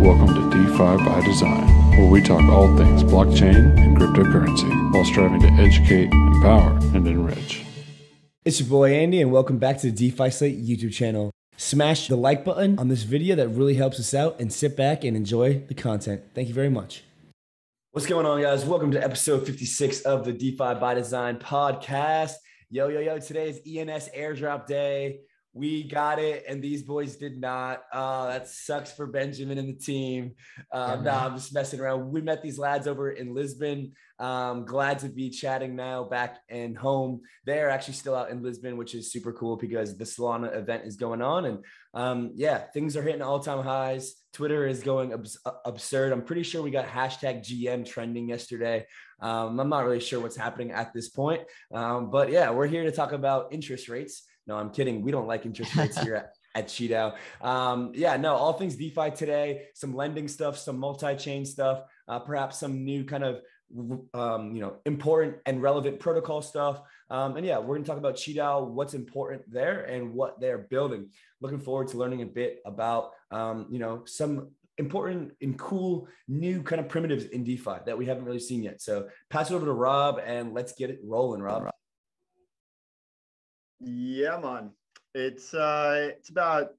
Welcome to DeFi by Design, where we talk all things blockchain and cryptocurrency while striving to educate, empower, and enrich. It's your boy Andy, and welcome back to the DeFi Slate YouTube channel. Smash the like button on this video, that really helps us out, and sit back and enjoy the content. Thank you very much. What's going on, guys? Welcome to episode 56 of the DeFi by Design podcast. Yo, yo, yo, today is ENS airdrop day we got it and these boys did not. Uh, that sucks for Benjamin and the team. Um, yeah, no, I'm just messing around. We met these lads over in Lisbon. Um, glad to be chatting now back and home. They're actually still out in Lisbon, which is super cool because the Solana event is going on. And um, yeah, things are hitting all time highs. Twitter is going abs- absurd. I'm pretty sure we got hashtag GM trending yesterday. Um, I'm not really sure what's happening at this point. Um, but yeah, we're here to talk about interest rates. No, I'm kidding. We don't like interest rates here at, at QiDao. Um, yeah, no, all things DeFi today, some lending stuff, some multi-chain stuff, uh, perhaps some new kind of um, you know important and relevant protocol stuff. Um, and yeah, we're going to talk about QiDao, what's important there, and what they're building. Looking forward to learning a bit about um, you know some important and cool new kind of primitives in DeFi that we haven't really seen yet. So pass it over to Rob and let's get it rolling, Rob. Yeah, man. It's uh it's about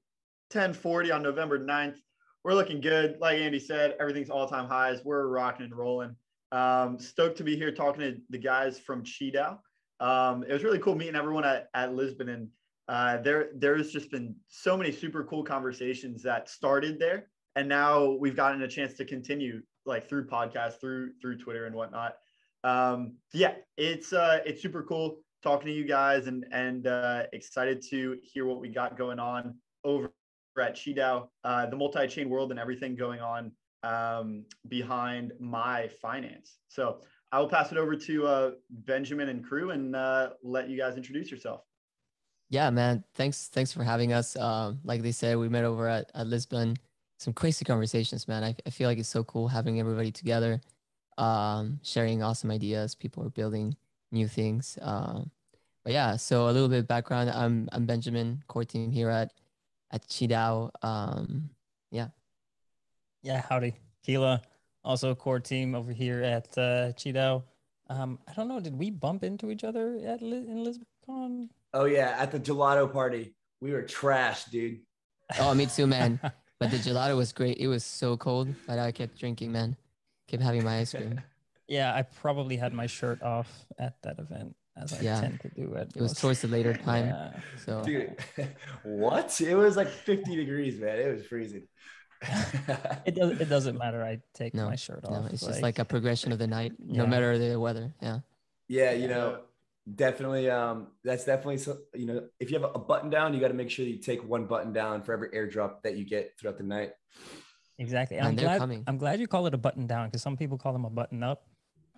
1040 on November 9th. We're looking good. Like Andy said, everything's all-time highs. We're rocking and rolling. Um, stoked to be here talking to the guys from QiDao. Um, it was really cool meeting everyone at, at Lisbon and uh, there there's just been so many super cool conversations that started there and now we've gotten a chance to continue like through podcasts through through twitter and whatnot um yeah it's uh it's super cool talking to you guys and and uh, excited to hear what we got going on over at QiDao, uh, the multi-chain world and everything going on um, behind Mai Finance. So I will pass it over to uh, Benjamin and crew and uh, let you guys introduce yourself. Yeah, man. Thanks. Thanks for having us. Um, like they said, we met over at, at Lisbon. Some crazy conversations, man. I, I feel like it's so cool having everybody together, um, sharing awesome ideas. People are building new things. Um, but yeah, so a little bit of background. I'm I'm Benjamin, core team here at at QiDao. Um, yeah. Yeah, howdy, Keela, also core team over here at uh, QiDao. Um, I don't know, did we bump into each other at in Lisbon? Oh yeah, at the gelato party, we were trash, dude. Oh, me too, man. but the gelato was great. It was so cold, but I kept drinking, man. Kept having my ice cream. Yeah, I probably had my shirt off at that event as I yeah. tend to do it. It was towards the later time. Yeah. So dude, what? It was like 50 degrees, man. It was freezing. it does it doesn't matter. I take no, my shirt off. No, it's like, just like a progression of the night, no matter the weather. Yeah. Yeah, you know, definitely um that's definitely so you know, if you have a button down, you got to make sure you take one button down for every airdrop that you get throughout the night. Exactly. And I'm glad coming. I'm glad you call it a button down because some people call them a button up.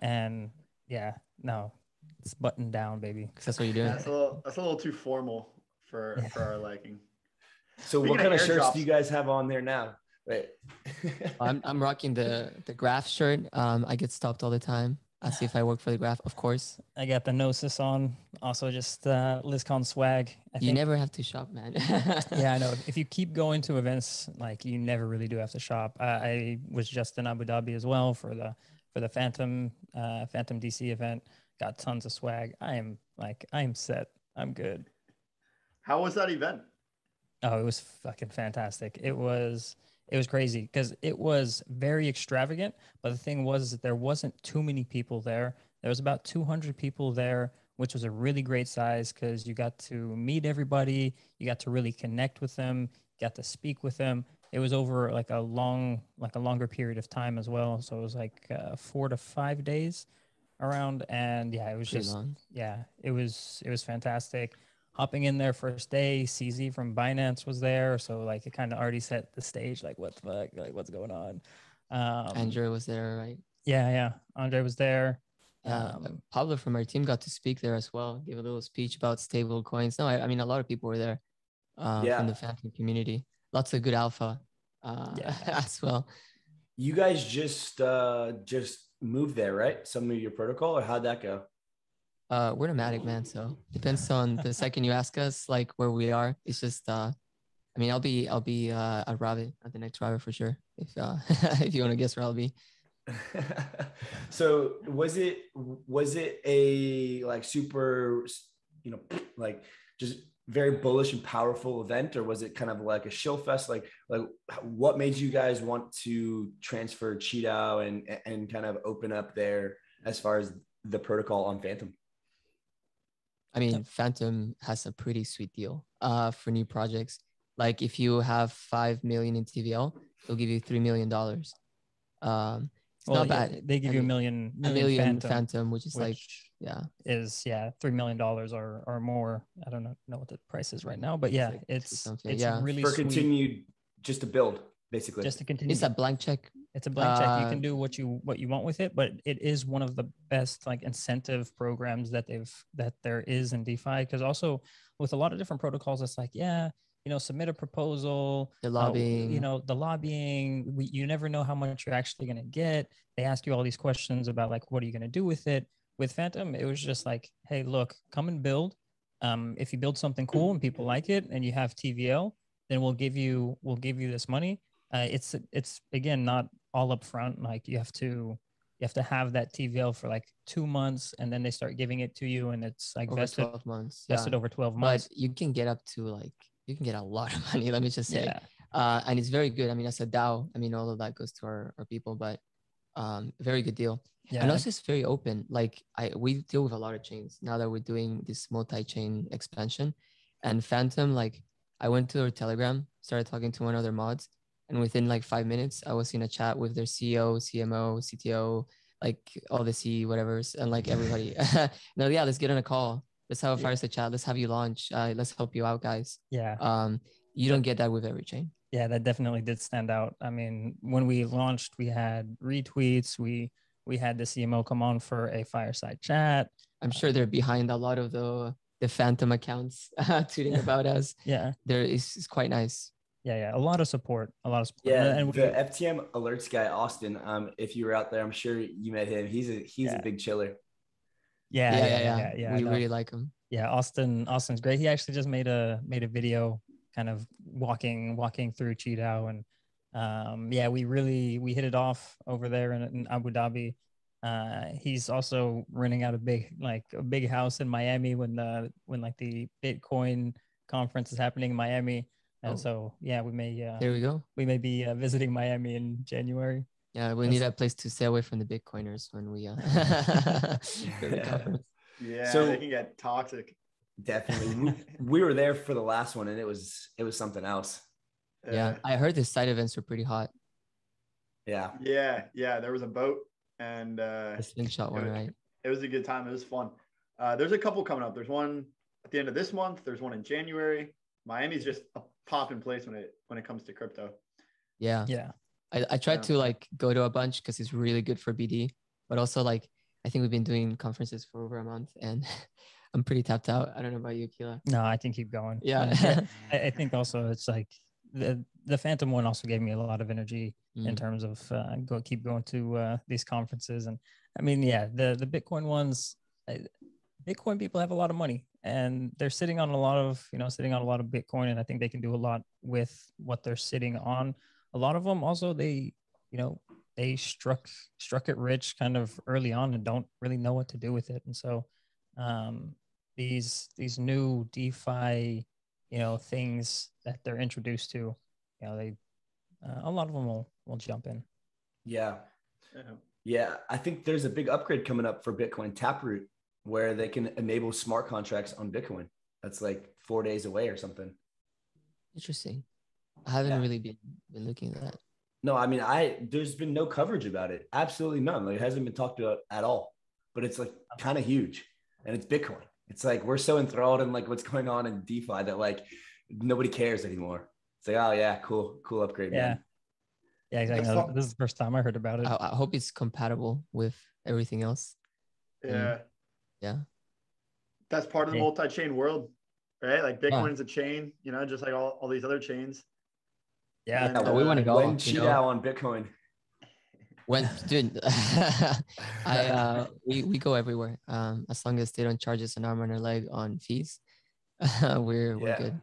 And yeah, no, it's button down, baby. That's what you're doing. That's a little, that's a little too formal for yeah. for our liking. So, Speaking what kind of, of shirts drops, do you guys have on there now? Right. I'm I'm rocking the the graph shirt. Um, I get stopped all the time. I see if I work for the graph, of course. I got the Gnosis on. Also, just uh, LisCon swag. I you think. never have to shop, man. yeah, I know. If you keep going to events, like you never really do have to shop. I, I was just in Abu Dhabi as well for the for the Fantom uh, Fantom DC event. Got tons of swag. I am like I am set. I'm good. How was that event? Oh, it was fucking fantastic. It was it was crazy because it was very extravagant. But the thing was that there wasn't too many people there. There was about 200 people there, which was a really great size because you got to meet everybody, you got to really connect with them, got to speak with them, it was over like a long like a longer period of time as well so it was like uh, four to five days around and yeah it was Pretty just long. yeah it was it was fantastic hopping in there first day cz from binance was there so like it kind of already set the stage like what the fuck like what's going on um andre was there right yeah yeah andre was there um, Pablo from our team got to speak there as well, give a little speech about stable coins. No, I, I mean a lot of people were there uh, yeah. from the Fantom community. Lots of good alpha uh, yeah. as well. You guys just uh, just moved there, right? Some of your protocol, or how'd that go? Uh, we're nomadic, man. So depends on the second you ask us, like where we are. It's just uh, I mean, I'll be I'll be uh, a rabbit at the next rabbit for sure. If uh, if you want to guess where I'll be. so was it was it a like super you know like just very bullish and powerful event or was it kind of like a shill fest? Like like what made you guys want to transfer QiDao and and kind of open up there as far as the protocol on fantom? I mean fantom has a pretty sweet deal uh for new projects. Like if you have 5 million in tvl they'll give you 3 million dollars. Um it's well, not bad. They give I you a million, million, a million fantom, fantom, which is which like yeah, is yeah three million dollars or or more. I don't know, know what the price is right now, but yeah, it's it's, it's yeah. really for sweet. continued just to build basically just to continue. It's a blank check. It's a blank uh, check. You can uh, do what you what you want with it, but it is one of the best like incentive programs that they've that there is in DeFi. Because also with a lot of different protocols, it's like yeah, you know, submit a proposal, the lobbying, uh, you know, the lobbying. We, you never know how much you're actually going to get. They ask you all these questions about like, what are you going to do with it? With Fantom, it was just like, hey, look, come and build. Um, if you build something cool and people like it, and you have TVL, then we'll give you we'll give you this money. Uh, it's it's again not all up front. Like you have to you have to have that TVL for like two months, and then they start giving it to you, and it's like over vested, 12 months. Vested yeah. over 12 months. But you can get up to like you can get a lot of money. Let me just say, yeah. uh, and it's very good. I mean, as a DAO, I mean, all of that goes to our, our people, but um, very good deal. Yeah. And also, it's very open. Like I, we deal with a lot of chains now that we're doing this multi-chain expansion, and Fantom. Like I went to their Telegram, started talking to one of their mods, and within like five minutes, I was in a chat with their CEO, CMO, CTO, like all the C whatever's, and like everybody. no, yeah, let's get on a call let's have a yeah. fireside chat. Let's have you launch. Uh, let's help you out guys. Yeah. Um you don't get that with every chain. Yeah that definitely did stand out. I mean when we launched we had retweets. We we had the cmo come on for a fireside chat. I'm sure they're behind a lot of the the fantom accounts tweeting about us. Yeah. There is it's quite nice. Yeah, yeah, a lot of support, a lot of support. Yeah, and we, the FTM alerts guy, Austin. Um, if you were out there, I'm sure you met him. He's a he's yeah. a big chiller. Yeah, yeah, yeah, yeah. yeah, yeah we really like him. Yeah, Austin. Austin's great. He actually just made a made a video, kind of walking walking through QiDao, and um, yeah, we really we hit it off over there in, in Abu Dhabi. Uh, he's also renting out a big like a big house in Miami when the when like the Bitcoin conference is happening in Miami. And oh. so yeah, we may uh, there we go. We may be uh, visiting Miami in January. Yeah, we need a place to stay away from the Bitcoiners when we uh yeah. yeah, so they can get toxic. Definitely. we, we were there for the last one and it was it was something else. Yeah. I heard the side events were pretty hot. Yeah. Yeah, yeah. There was a boat and uh the slingshot one, was, right? It was a good time. It was fun. Uh, there's a couple coming up. There's one at the end of this month. There's one in January. Miami's just a pop in place when it when it comes to crypto. Yeah. Yeah. I, I tried yeah. to like go to a bunch because it's really good for BD, but also like I think we've been doing conferences for over a month and I'm pretty tapped out. I don't know about you, Kila. No, I think keep going. Yeah. I, I, think also it's like the the Fantom one also gave me a lot of energy mm. in terms of uh, go keep going to uh, these conferences and I mean yeah the the Bitcoin ones. Bitcoin people have a lot of money and they're sitting on a lot of you know sitting on a lot of Bitcoin and I think they can do a lot with what they're sitting on a lot of them also they you know they struck struck it rich kind of early on and don't really know what to do with it. And so um, these these new defi you know things that they're introduced to you know they uh, a lot of them will will jump in. Yeah. Yeah i think there's a big upgrade coming up for bitcoin taproot where they can enable smart contracts on bitcoin. That's like four days away or something. Interesting I haven't yeah. really been been looking at that. No, I mean, I there's been no coverage about it. Absolutely none. Like it hasn't been talked about at all. But it's like kind of huge, and it's Bitcoin. It's like we're so enthralled in like what's going on in DeFi that like nobody cares anymore. It's like, oh yeah, cool, cool upgrade. Yeah, man. yeah, exactly. this is the first time I heard about it. I, I hope it's compatible with everything else. Yeah, and, yeah. That's part of the multi-chain world, right? Like Bitcoin's yeah. a chain, you know, just like all, all these other chains. Yeah, and, we want to go. When you know, on Bitcoin. When dude, I uh, we we go everywhere. Um, as long as they don't charge us an arm and a leg on fees, we're we're yeah. good.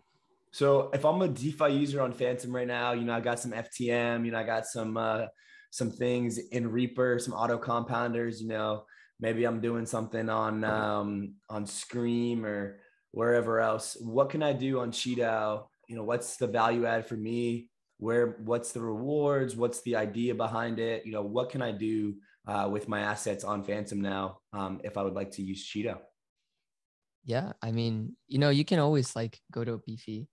So if I'm a DeFi user on Fantom right now, you know, I got some FTM, you know, I got some uh, some things in Reaper, some auto compounders, you know, maybe I'm doing something on um, on Scream or wherever else. What can I do on QiDao? You know, what's the value add for me? Where what's the rewards? What's the idea behind it? You know, what can I do uh, with my assets on fantom now um, if I would like to use QiDao? Yeah, I mean, you know, you can always like go to Beefy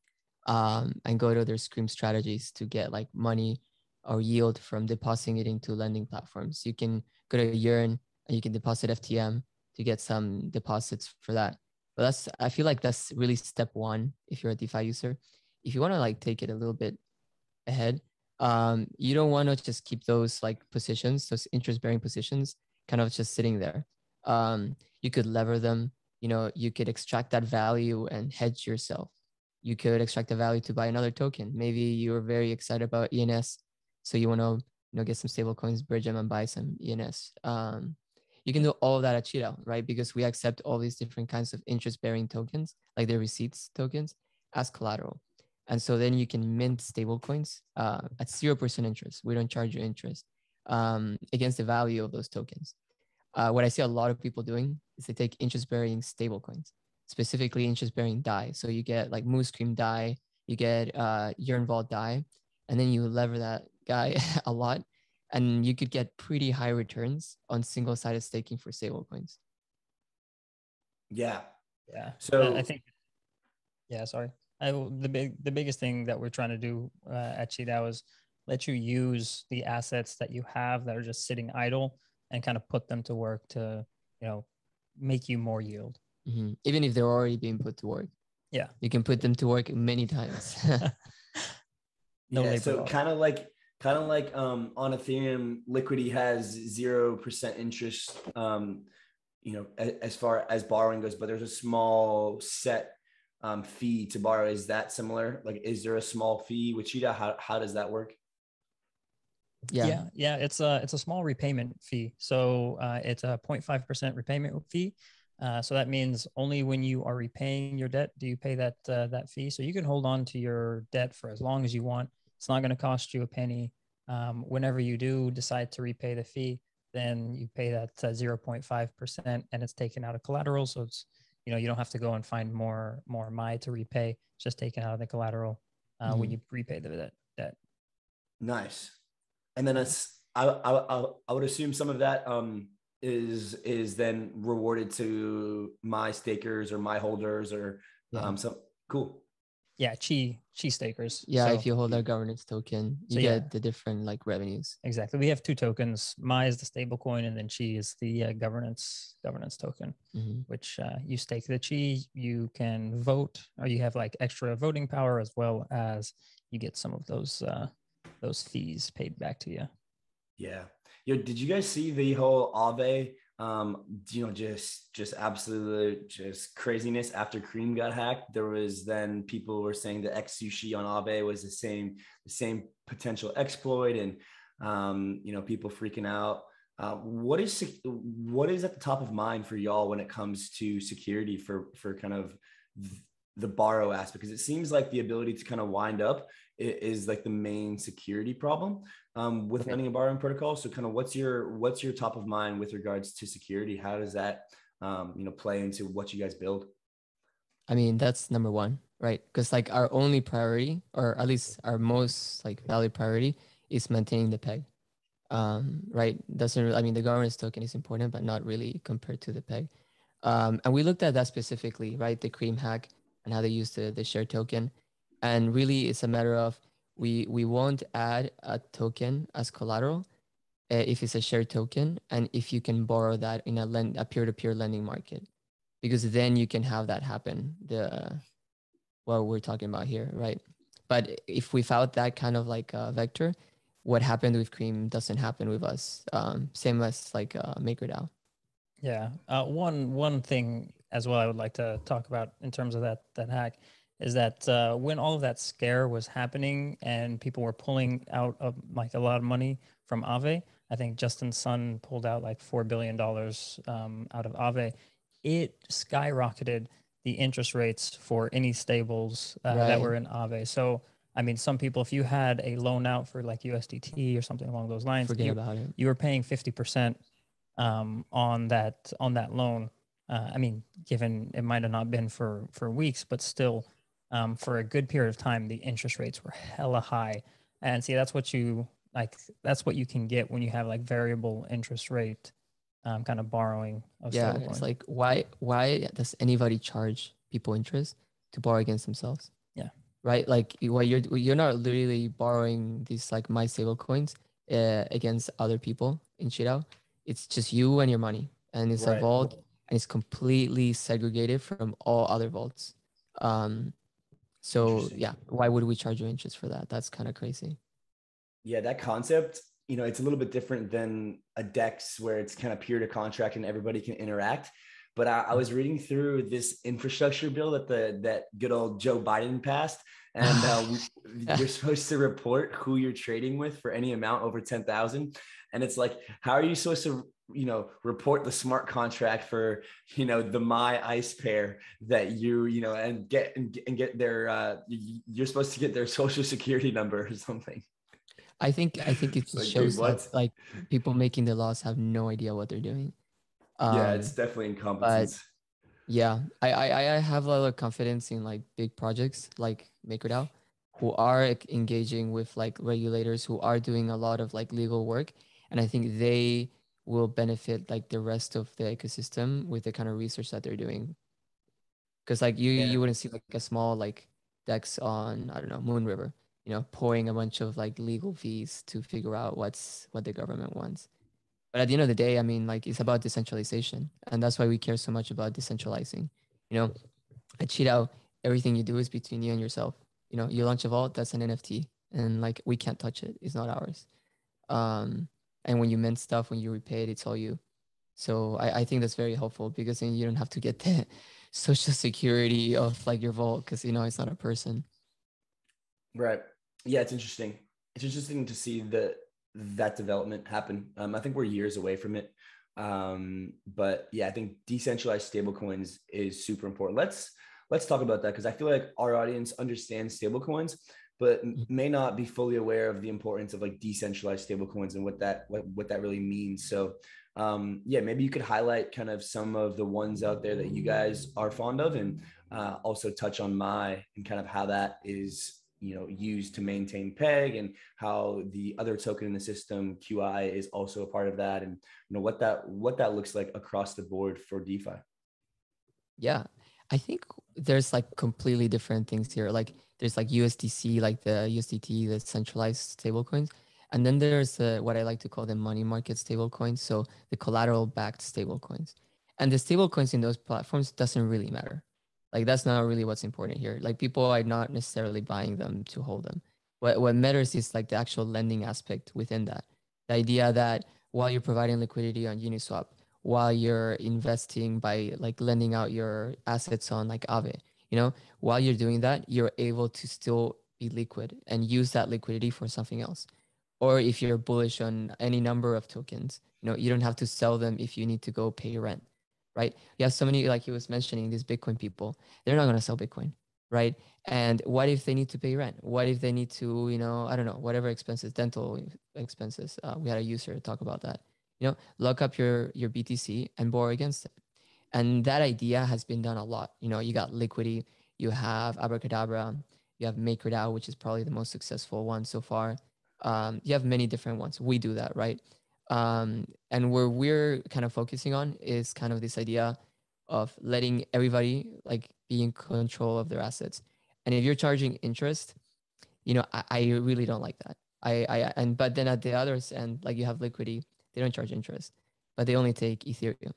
um, and go to their Scream strategies to get like money or yield from depositing it into lending platforms. You can go to Yearn and you can deposit FTM to get some deposits for that. But that's I feel like that's really step one if you're a DeFi user. If you want to like take it a little bit ahead, um, you don't want to just keep those like positions, those interest bearing positions, kind of just sitting there. Um, you could lever them you know you could extract that value and hedge yourself. You could extract the value to buy another token. Maybe you're very excited about ens so you want to you know get some stable coins bridge them and buy some ens um, you can do all of that at QiDao, right? Because we accept all these different kinds of interest bearing tokens like the receipts tokens as collateral and so then you can mint stable coins uh, at 0% interest we don't charge you interest um, against the value of those tokens uh, what I see a lot of people doing is they take interest bearing stable coins, specifically interest bearing DAI. So you get like mooScream DAI, you get uh, Yearn Vault DAI, and then you lever that guy a lot, and you could get pretty high returns on single sided staking for stable coins. Yeah. Yeah. So I think, yeah, sorry. I, the big, the biggest thing that we're trying to do uh, at QiDao is let you use the assets that you have that are just sitting idle and kind of put them to work to you know make you more yield. Mm-hmm. even if they're already being put to work. Yeah. You can put them to work many times. No yeah, so kind of like kind of like um, on ethereum Liquity has zero percent interest um, you know as, as, far as borrowing goes but there's a small set um, fee to borrow is that similar like is there a small fee with QiDao how, how does that work yeah. yeah, yeah, it's a it's a small repayment fee. So uh, it's a 0.5 percent repayment fee. Uh, so that means only when you are repaying your debt do you pay that uh, that fee. So you can hold on to your debt for as long as you want. It's not going to cost you a penny. Um, whenever you do decide to repay the fee, then you pay that 0.5 uh, percent, and it's taken out of collateral. So it's you know you don't have to go and find more more MAI to repay. It's just taken out of the collateral uh, mm-hmm. when you repay the debt. Nice and then it's, I, I, I would assume some of that um, is is then rewarded to my stakers or my holders or yeah. um, some cool. Yeah, Qi Qi stakers. Yeah, so, if you hold our governance token, you so get yeah. the different like revenues. Exactly. We have two tokens. MAI is the stable coin, and then Qi is the uh, governance governance token, mm-hmm. which uh, you stake the Qi. You can vote, or you have like extra voting power as well as you get some of those uh, those fees paid back to you. Yeah. Yo, did you guys see the whole Aave? Um, you know, just just absolute just craziness after Cream got hacked. There was then people were saying the that XSushi on Aave was the same the same potential exploit, and um, you know, people freaking out. Uh, what is what is at the top of mind for y'all when it comes to security for for kind of the borrow aspect? Because it seems like the ability to kind of wind up is like the main security problem um, with okay. lending and borrowing protocol. So kind of what's your what's your top of mind with regards to security? How does that um, you know play into what you guys build? I mean, that's number one, right? Because like our only priority, or at least our most like valid priority, is maintaining the peg. Um, right? Doesn't really, I mean the governance token is important, but not really compared to the peg. Um, and we looked at that specifically, right? The cream hack and how they use the the share token and really it's a matter of we we won't add a token as collateral uh, if it's a shared token and if you can borrow that in a lend a peer-to-peer lending market. Because then you can have that happen the what we're talking about here right? But if without that kind of like uh, vector what happened with cream doesn't happen with us um, same as like uh, makerdao. Yeah uh, one one thing as well i would like to talk about in terms of that that hack is that uh, when all of that scare was happening and people were pulling out of like a lot of money from Aave, I think Justin Sun pulled out like four billion dollars um, out of Aave. It skyrocketed the interest rates for any stables uh, that were in Aave. So, I mean, some people, if you had a loan out for like USDT or something along those lines, Forget you, about it. you were paying 50% um, on that on that loan. Uh, I mean, given it might have not been for for weeks, but still, um, for a good period of time, the interest rates were hella high. And see, that's what you like. That's what you can get when you have like variable interest rate, um, kind of borrowing. Of Yeah, stablecoin. it's like why why does anybody charge people interest to borrow against themselves? Yeah. Right. Like what you're you're not literally borrowing these like MAI stable coins uh, against other people in QiDao. It's just you and your money, and it's Right. a vault, and it's completely segregated from all other vaults. Um, so yeah, why would we charge you interest for that? That's kind of crazy. Yeah, that concept, you know, it's a little bit different than a DEX where it's kind of peer to contract and everybody can interact. But I, I was reading through this infrastructure bill that the that good old Joe Biden passed, and uh, we- you're supposed to report who you're trading with for any amount over ten thousand. And it's like, how are you supposed to, you know, report the smart contract for, you know, the my ice pair that you, you know, and get and, get- and get their, uh, you're supposed to get their social security number or something. I think I think it just like, dude, shows that like people making the laws have no idea what they're doing. yeah, Um, it's definitely incompetence. Yeah, I, I I have a lot of confidence in like big projects like MakerDAO, who are engaging with like regulators who are doing a lot of like legal work, and I think they will benefit like the rest of the ecosystem with the kind of research that they're doing. Because like you Yeah. you wouldn't see like a small like Dex on I don't know Moon River, you know, pouring a bunch of like legal fees to figure out what's what the government wants. But at the end of the day, I mean, like it's about decentralization, and that's why we care so much about decentralizing. You know, at QiDao, everything you do is between you and yourself. You know, you launch a vault, that's an NFT, and like we can't touch it; it's not ours. Um, and when you mint stuff, when you repay it, it's all you. So I, I think that's very helpful because then you don't have to get the social security of like your vault because you know it's not a person. Right. Yeah, it's interesting. It's interesting to see that that development happen. Um, I think we're years away from it. Um, but yeah, I think decentralized stablecoins is super important. Let's let's talk about that because I feel like our audience understands stablecoins, but may not be fully aware of the importance of like decentralized stablecoins and what that what, what that really means. So um, yeah, maybe you could highlight kind of some of the ones out there that you guys are fond of and uh, also touch on MAI and kind of how that is you know used to maintain peg and how the other token in the system qi is also a part of that and you know what that what that looks like across the board for defi Yeah, I think there's like completely different things here. Like there's like USDC, like the USDT, the centralized stablecoins, and then there's the, what I like to call the money market stablecoins, so the collateral-backed stablecoins. And the stablecoins in those platforms doesn't really matter. Like that's not really what's important here. Like people are not necessarily buying them to hold them. What what matters is like the actual lending aspect within that. The idea that while you're providing liquidity on Uniswap, while you're investing by like lending out your assets on like Aave, you know, while you're doing that, you're able to still be liquid and use that liquidity for something else. Or if you're bullish on any number of tokens, you know, you don't have to sell them if you need to go pay rent, right? You have so many, like he was mentioning, these Bitcoin people, they're not going to sell Bitcoin, right? And what if they need to pay rent? What if they need to, you know, I don't know, whatever expenses, dental expenses. Uh, we had a user talk about that. You know, lock up your your BTC and borrow against it. And that idea has been done a lot. You know, you got Liquity, you have Abracadabra, you have MakerDAO, which is probably the most successful one so far. Um, you have many different ones. We do that, right? Um, and where we're kind of focusing on is kind of this idea of letting everybody like be in control of their assets. And if you're charging interest, you know, I, I really don't like that. I, I and but then at the others end, like you have Liquity, they don't charge interest, but they only take Ethereum.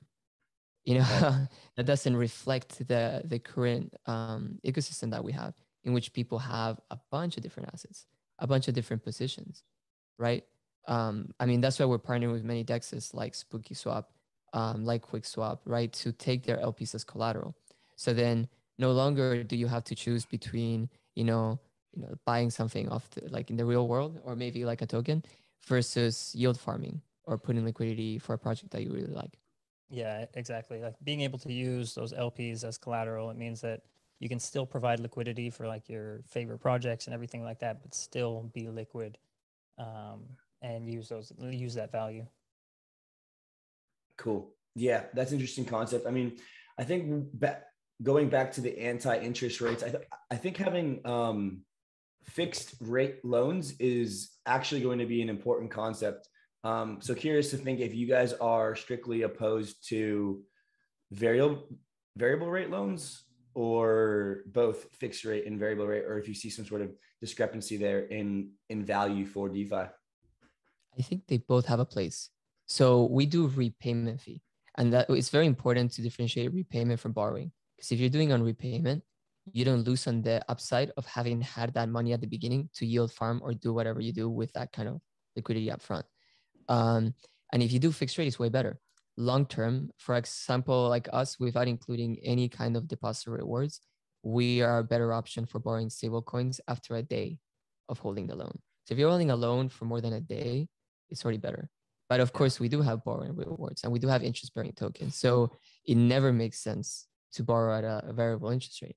You know, that doesn't reflect the the current um, ecosystem that we have, in which people have a bunch of different assets, a bunch of different positions, right? Um, I mean, that's why we're partnering with many dexes like Spooky Swap, um, like QuickSwap, right, to take their LPs as collateral. So then, no longer do you have to choose between, you know, you know, buying something off the, like in the real world, or maybe like a token, versus yield farming or putting liquidity for a project that you really like. Yeah, exactly. Like being able to use those LPs as collateral, it means that you can still provide liquidity for like your favorite projects and everything like that, but still be liquid um, and use those use that value. Cool. Yeah, that's interesting concept. I mean, I think back, going back to the anti-interest rates, I, th- I think having um, fixed rate loans is actually going to be an important concept. Um, so curious to think if you guys are strictly opposed to variable variable rate loans or both fixed rate and variable rate, or if you see some sort of discrepancy there in in value for DeFi. I think they both have a place. So we do repayment fee, and that it's very important to differentiate repayment from borrowing. Because if you're doing on repayment, you don't lose on the upside of having had that money at the beginning to yield farm or do whatever you do with that kind of liquidity up front. Um, and if you do fixed rate, it's way better. Long term, for example, like us, without including any kind of deposit rewards, we are a better option for borrowing stable coins after a day of holding the loan. So if you're holding a loan for more than a day, it's already better. But of course, we do have borrowing rewards and we do have interest bearing tokens. So it never makes sense to borrow at a, a variable interest rate.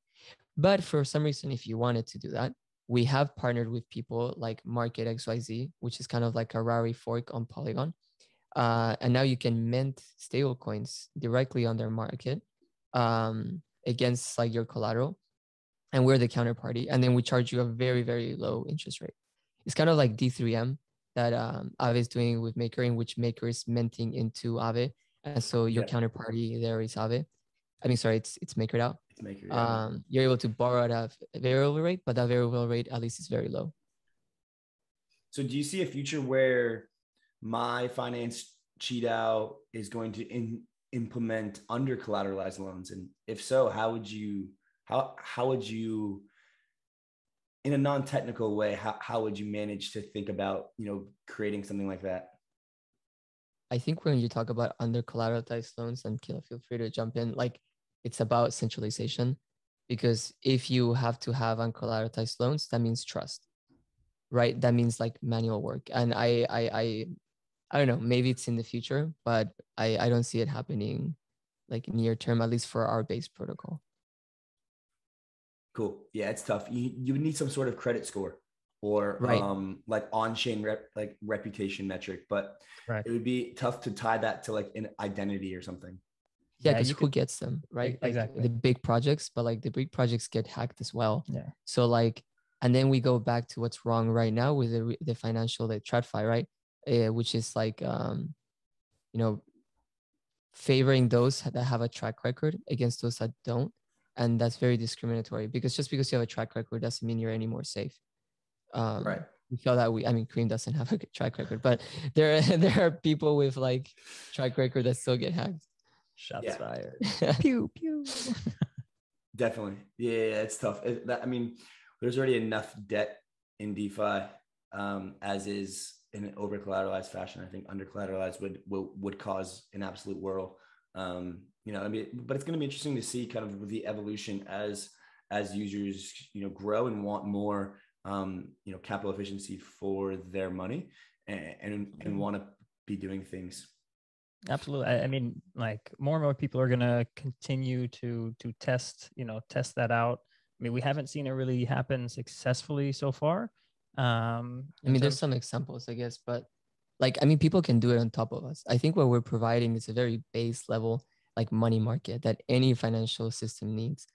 But for some reason, if you wanted to do that, we have partnered with people like Market XYZ, which is kind of like a Rari fork on Polygon. Uh, and now you can mint stable coins directly on their market um, against like your collateral. And we're the counterparty. And then we charge you a very, very low interest rate. It's kind of like D3M that um, Aave is doing with Maker, in which Maker is minting into Aave. And so your yeah. counterparty there is Aave. I mean, sorry, it's it's MakerDAO. It's Maker. Yeah. Um, you're able to borrow at a variable rate, but that variable rate at least is very low. So, do you see a future where Mai Finance QiDAO is going to in, implement under collateralized loans, and if so, how would you how how would you in a non-technical way how, how would you manage to think about you know creating something like that i think when you talk about under collateralized loans and Kila, feel free to jump in like it's about centralization because if you have to have uncollateralized loans that means trust right that means like manual work and i i i, I don't know maybe it's in the future but i i don't see it happening like near term at least for our base protocol Cool. Yeah, it's tough. You you would need some sort of credit score or right. um like on-chain rep, like reputation metric, but right. it would be tough to tie that to like an identity or something. Yeah, because yeah, who could, gets them, right? Exactly. Like the big projects, but like the big projects get hacked as well. Yeah. So like, and then we go back to what's wrong right now with the the financial like TradFi, right? Uh, which is like um, you know, favoring those that have a track record against those that don't and that's very discriminatory because just because you have a track record doesn't mean you're any more safe. Um, right. We feel that we, I mean, Cream doesn't have a track record, but there, there are people with like track record that still get hacked. Shots yeah. fired. pew pew. Definitely, yeah, yeah it's tough. It, that, I mean, there's already enough debt in DeFi um, as is in an over collateralized fashion. I think under collateralized would, would would cause an absolute whirl. Um, you know, I mean, but it's going to be interesting to see kind of the evolution as as users you know grow and want more um, you know capital efficiency for their money and and, and mm-hmm. want to be doing things. Absolutely. I, I mean, like more and more people are going to continue to to test you know test that out. I mean, we haven't seen it really happen successfully so far. Um, I mean, there's some examples, I guess, but like, I mean, people can do it on top of us. I think what we're providing is a very base level like money market that any financial system needs.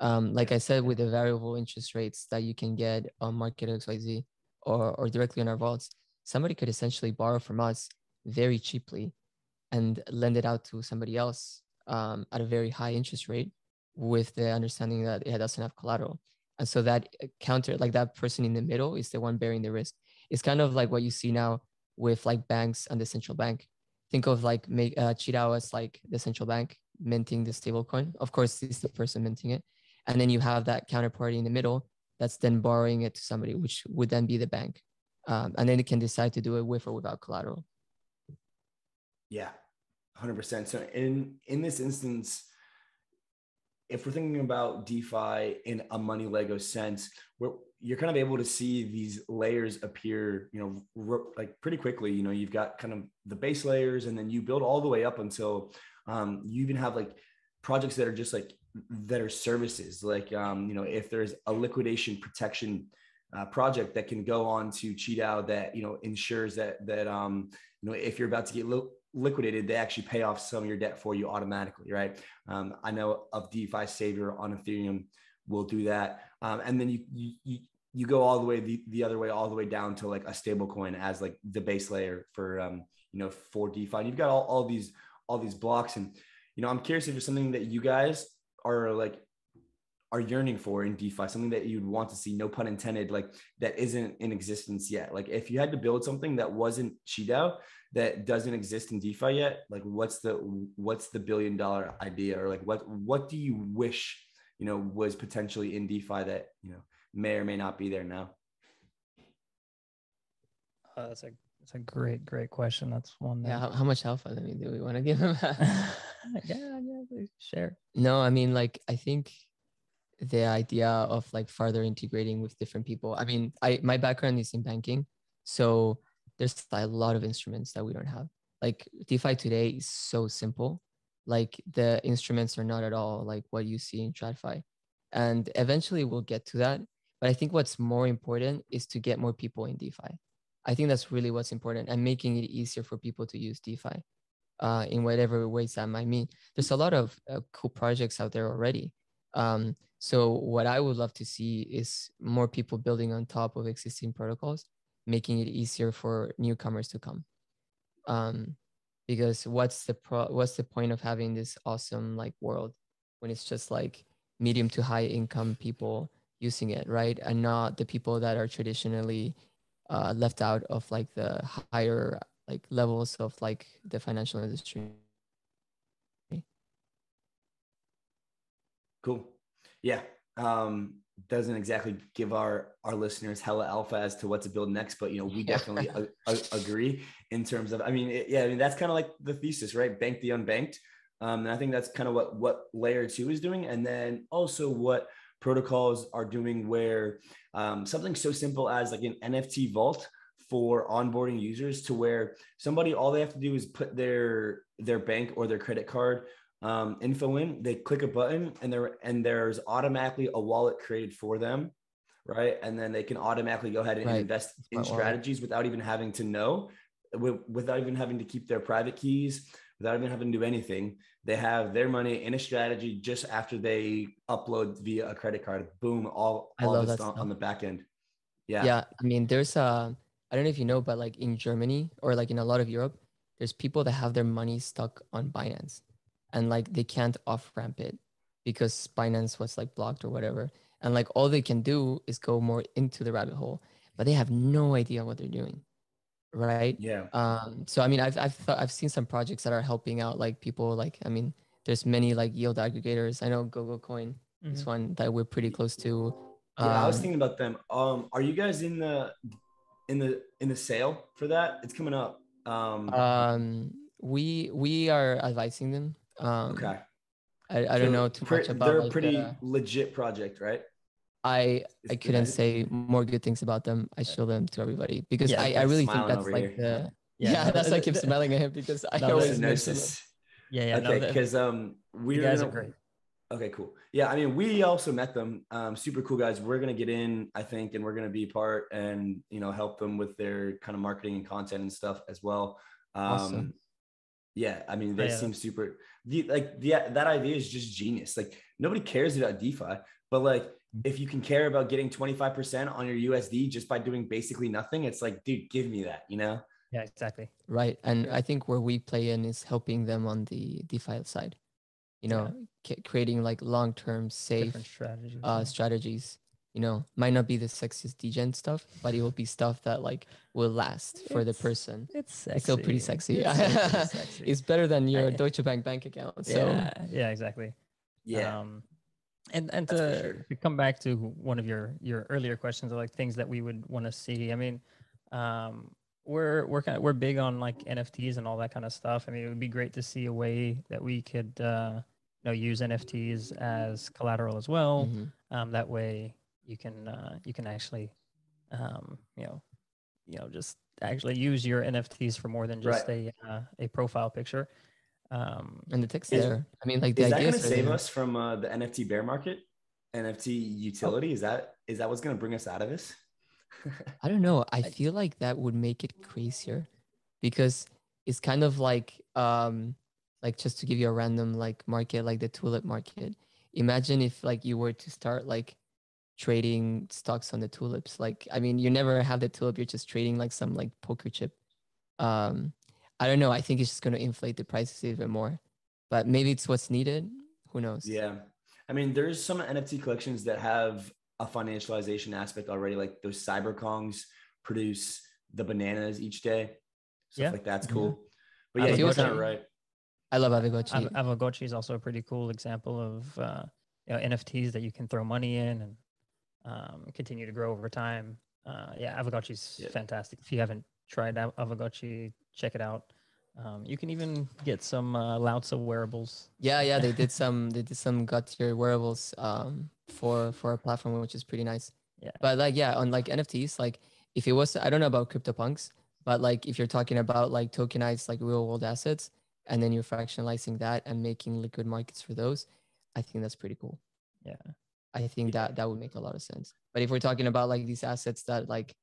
Um, like I said, with the variable interest rates that you can get on Market XYZ or, or directly on our vaults, somebody could essentially borrow from us very cheaply and lend it out to somebody else um, at a very high interest rate with the understanding that it doesn't have collateral. And so that counter, like that person in the middle is the one bearing the risk. It's kind of like what you see now with like banks and the central bank think of like make uh, QiDAO as like the central bank minting the stable coin. Of course, it's the person minting it. And then you have that counterparty in the middle that's then borrowing it to somebody, which would then be the bank. Um, and then it can decide to do it with or without collateral. Yeah, 100%. So in, in this instance, if we're thinking about DeFi in a money Lego sense, we're, you're kind of able to see these layers appear, you know, ro- like pretty quickly. You know, you've got kind of the base layers, and then you build all the way up until um, you even have like projects that are just like that are services. Like, um, you know, if there's a liquidation protection uh, project that can go on to QiDao that you know ensures that that um, you know if you're about to get li- liquidated, they actually pay off some of your debt for you automatically, right? Um, I know of DeFi Saver on Ethereum will do that, um, and then you you you go all the way the, the other way, all the way down to like a stable coin as like the base layer for um, you know for DeFi. And you've got all, all these all these blocks, and you know I'm curious if there's something that you guys are like are yearning for in DeFi, something that you'd want to see, no pun intended, like that isn't in existence yet. Like if you had to build something that wasn't QiDao, that doesn't exist in DeFi yet, like what's the what's the billion dollar idea, or like what what do you wish you know was potentially in DeFi that you know may or may not be there now? Uh, that's a that's a great great question. That's one. That... Yeah. How, how much alpha? I mean, do we want to give him? yeah, yeah. Please share. no, I mean, like I think the idea of like further integrating with different people. I mean, I my background is in banking, so there's a lot of instruments that we don't have. Like DeFi today is so simple. Like the instruments are not at all like what you see in TradFi. And eventually we'll get to that. But I think what's more important is to get more people in DeFi. I think that's really what's important and making it easier for people to use DeFi uh, in whatever ways that might mean. There's a lot of uh, cool projects out there already. Um, so what I would love to see is more people building on top of existing protocols, making it easier for newcomers to come. Um, because what's the pro- what's the point of having this awesome like world when it's just like medium to high income people using it, right? And not the people that are traditionally uh, left out of like the higher like levels of like the financial industry. Cool. Yeah. Um, doesn't exactly give our our listeners hella alpha as to what to build next, but you know we definitely a, a, agree in terms of. I mean, it, yeah, I mean that's kind of like the thesis, right? Bank the unbanked, um, and I think that's kind of what what layer two is doing, and then also what protocols are doing, where um, something so simple as like an NFT vault for onboarding users to where somebody all they have to do is put their their bank or their credit card um, info in, they click a button and there and there's automatically a wallet created for them, right? And then they can automatically go ahead and Right. invest in Smart wallet. strategies without even having to know, without even having to keep their private keys, without even having to do anything. They have their money in a strategy just after they upload via a credit card. Boom, all all it's on, on the back end. Yeah. yeah i mean there's a i don't know if you know but like in germany or like in a lot of europe there's people that have their money stuck on binance and like they can't off ramp it because binance was like blocked or whatever and like all they can do is go more into the rabbit hole but they have no idea what they're doing right Yeah. um so i mean i've i've, th- I've seen some projects that are helping out like people like i mean there's many like yield aggregators i know gogo coin is Mhm. one that we're pretty close to Yeah, I was Um, thinking about them. Um, are you guys in the in the in the sale for that? It's coming up. Um, Um, we we are advising them. Um, okay. I, I don't know too pre- much about. They're a like, pretty the- legit project, right? I It's I couldn't good. say more good things about them. I show them to everybody because Yeah, I, I really think that's like here. the Yeah, yeah, that's why I keep the- smiling at him because I No, always notice. Yeah, yeah. no, okay, the- because um, you we're guys gonna, are great. Okay, cool. Yeah, I mean, we also met them. Um, super cool guys. We're gonna get in, I think, and we're gonna be part and you know help them with their kind of marketing and content and stuff as well. Um, Awesome. Yeah, I mean, they yeah. seem super. The like the that idea is just genius. Like nobody cares about DeFi, but like Mm. if you can care about getting twenty five percent on your USD just by doing basically nothing, it's like, dude, give me that. You know? Yeah, exactly. Right, and I think where we play in is helping them on the DeFi side. You Yeah. know, creating like long term safe strategies. uh, yeah. strategies. You know, might not be the sexiest degen stuff, but it will be stuff that like will last for the person. It's I sexy. feel pretty sexy. It's still pretty sexy. it's better than your I- Deutsche Bank bank account. So yeah, yeah, exactly. Yeah. Um, and and to, sure. to come back to one of your your earlier questions of like things that we would want to see. I mean, um, we're we're kind of, we're big on like NFTs and all that kind of stuff. I mean, it would be great to see a way that we could uh, you know use NFTs as collateral as well. mhm. Um, that way, you can uh, you can actually um, you know you know just actually use your NFTs for more than just Right. a uh, a profile picture. Um, And the text Is- there. I mean, like the Is that idea going to save there. us from uh, the NFT bear market? NFT utility is that is that what's going to bring us out of this? I don't know. I feel like that would make it crazier because it's kind of like um like just to give you a random like market like the tulip market. Imagine if like you were to start like trading stocks on the tulips. Like I mean, you never have the tulip, you're just trading like some like poker chip. Um I don't know. I think it's just going to inflate the prices even more. But maybe it's what's needed. Who knows? Yeah. I mean, there's some NFT collections that have a financialization aspect already, like those cyberkongs produce the bananas each day. Stuff Yeah. like that's Mhm. cool. But yeah, you're kind of right. I love Aavegotchi. Av- Aavegotchi is also a pretty cool example of uh, you know NFTs that you can throw money in and um, continue to grow over time. Uh, yeah, Aavegotchi's Yeah. fantastic. If you haven't tried Av- Aavegotchi, check it out. Um, you can even get some uh, Lautza wearables. Yeah, yeah, they did some they did some gut tier wearables um for for a platform which is pretty nice. Yeah. But like yeah, on like NFTs, like if it was I don't know about CryptoPunks, but like if you're talking about like tokenized like real world assets and then you're fractionalizing that and making liquid markets for those, I think that's pretty cool. Yeah. I think that that would make a lot of sense. But if we're talking about like these assets that like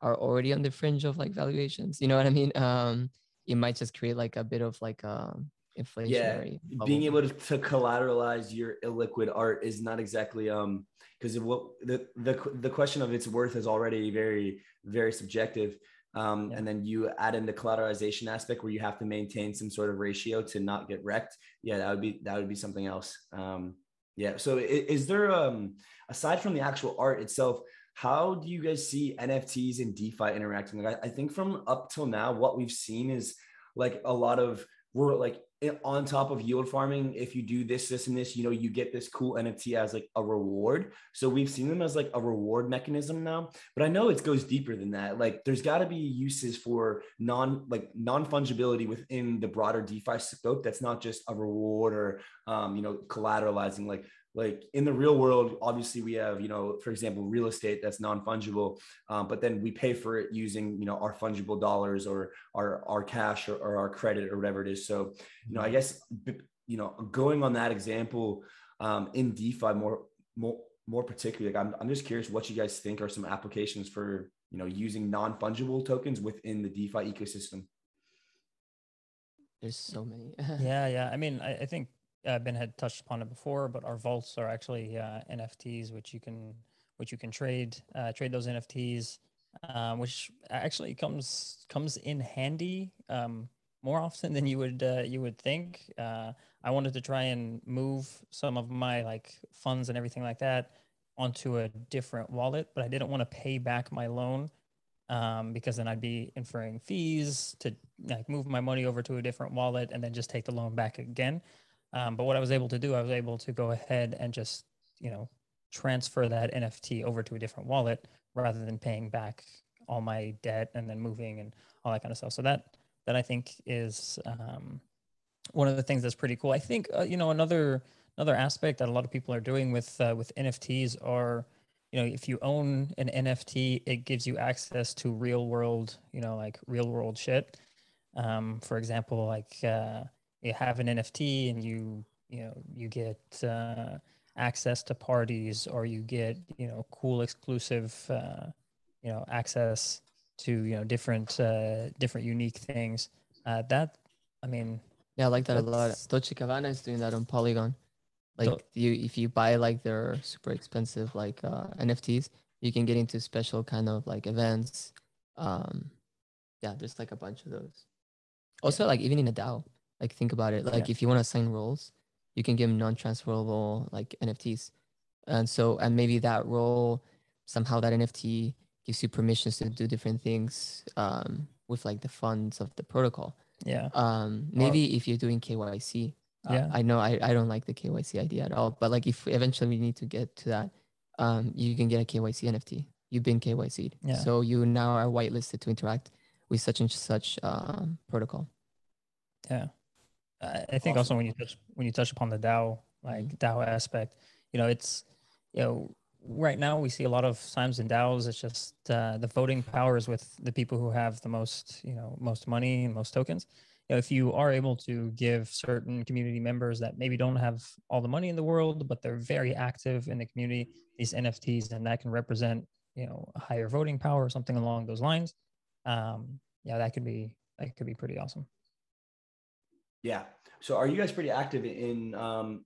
are already on the fringe of like valuations, you know what I mean? Um it might just create like a bit of like um inflationary being bubble. able to, to collateralize your illiquid art is not exactly um because of what the, the the question of its worth is already very very subjective um Yeah. and then you add in the collateralization aspect where you have to maintain some sort of ratio to not get wrecked yeah that would be that would be something else um yeah so is there um aside from the actual art itself how do you guys see nfts and defi interacting? Like I, I think from up till now what we've seen is like a lot of we're like on top of yield farming if you do this this and this you know you get this cool nft as like a reward. So we've seen them as like a reward mechanism now. But i know it goes deeper than that. Like there's got to be uses for non like non fungibility within the broader defi scope that's not just a reward or um, you know collateralizing like like in the real world obviously we have you know for example real estate that's non-fungible um, but then we pay for it using you know our fungible dollars or our our cash or, or our credit or whatever it is so you know i guess you know going on that example um, in defi more more more particularly like I'm, I'm just curious what you guys think are some applications for you know using non-fungible tokens within the defi ecosystem There's so many. yeah, yeah. I mean, I, I think uh, Ben had touched upon it before, but our vaults are actually uh, NFTs, which you can which you can trade uh, trade those NFTs, um, which actually comes comes in handy um, more often than you would uh, you would think. Uh, I wanted to try and move some of my like funds and everything like that onto a different wallet, but I didn't want to pay back my loan um, because then I'd be inferring fees to like move my money over to a different wallet and then just take the loan back again. Um, but what I was able to do, I was able to go ahead and just you know transfer that NFT over to a different wallet rather than paying back all my debt and then moving and all that kind of stuff. So that that I think is um, one of the things that's pretty cool. I think uh, you know another another aspect that a lot of people are doing with uh, with NFTs are you know if you own an nft it gives you access to real world you know like real world shit um, for example like uh, you have an nft and you you know you get uh, access to parties or you get you know cool exclusive uh, you know access to you know different uh, different unique things uh, that i mean Yeah, I like that a lot. Dolce Gabbana is doing that on Polygon. Like Dol- you, if you buy like their super expensive like uh, NFTs, you can get into special kind of like events. Um, yeah, there's like a bunch of those. Also, like even in a DAO, like think about it. Like Yeah. if you want to assign roles, you can give them non-transferable like NFTs, and so and maybe that role somehow that NFT gives you permissions to do different things um, with like the funds of the protocol yeah um maybe if you're doing kyc uh, Yeah. i know I, I don't like the kyc idea at all but like if eventually we need to get to that um you can get a kyc nft you've been kyc'd Yeah. so you now are whitelisted to interact with such and such um protocol Yeah, I think also when you touch when you touch upon the DAO like DAO aspect, you know, it's you know right now we see a lot of times in DAOs, it's just uh, the voting power is with the people who have the most, you know, most money and most tokens. You know, if you are able to give certain community members that maybe don't have all the money in the world, but they're very active in the community, these NFTs, and that can represent, you know, a higher voting power or something along those lines. Um, yeah, that could be that could be pretty awesome. Yeah. So are you guys pretty active in um,